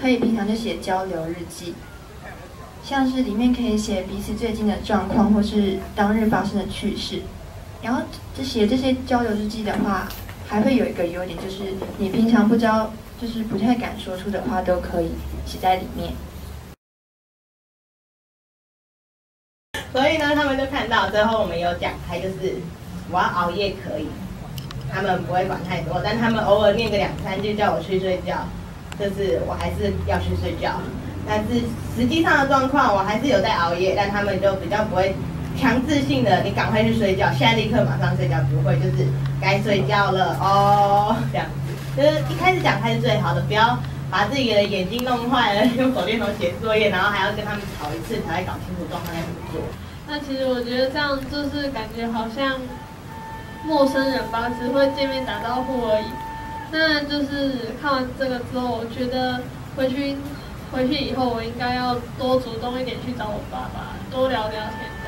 可以平常就写交流日记，像是里面可以写彼此最近的状况，或是当日发生的趣事。然后这写这些交流日记的话，还会有一个优点，就是你平常不知道，就是不太敢说出的话，都可以写在里面。所以呢，他们就看到最后我们有讲开，就是我要熬夜可以，他们不会管太多，但他们偶尔念个两三句叫我去睡觉，就是我还是要去睡觉。但是实际上的状况，我还是有在熬夜，但他们就比较不会强制性的，你赶快去睡觉，现在立刻马上睡觉，不会，就是该睡觉了哦，这样子。就是一开始讲开是最好的，不要把自己的眼睛弄坏了，用手电筒写作业，然后还要跟他们吵一次才会搞清楚状况该怎么做。那其实我觉得这样就是感觉好像陌生人吧，只会见面打招呼而已。那就是看完这个之后，我觉得回去回去以后，我应该要多主动一点去找我爸爸，多聊聊天。